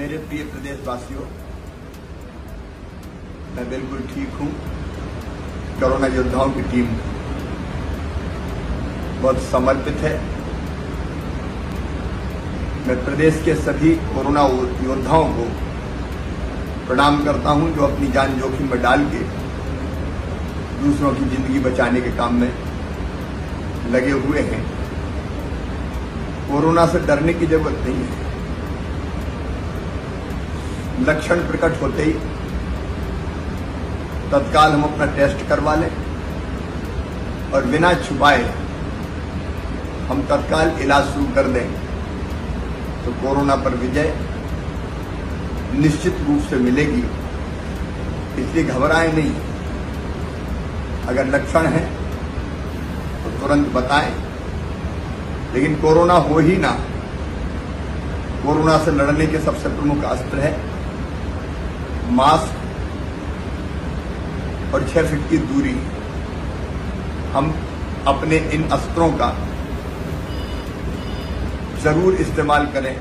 देशवासियों मैं बिल्कुल ठीक हूँ। कोरोना योद्धाओं की टीम बहुत समर्पित है। मैं प्रदेश के सभी कोरोना योद्धाओं को प्रणाम करता हूँ, जो अपनी जान जोखिम में डाल के दूसरों की ज़िंदगी बचाने के काम में लगे हुए हैं। कोरोना से डरने की ज़रूरत नहीं है। लक्षण प्रकट होते ही तत्काल हम अपना टेस्ट करवा लें और बिना छुपाए हम तत्काल इलाज शुरू कर दें। तो कोरोना पर विजय निश्चित रूप से मिलेगी। इसलिए घबराएँ नहीं। अगर लक्षण है तो तुरंत बताएँ। लेकिन कोरोना हो ही ना। कोरोना से लड़ने के सबसे प्रमुख अस्त्र है। मास्क और छह फीट की दूरी हम अपने इन अस्त्रों का ज़रूर इस्तेमाल करें।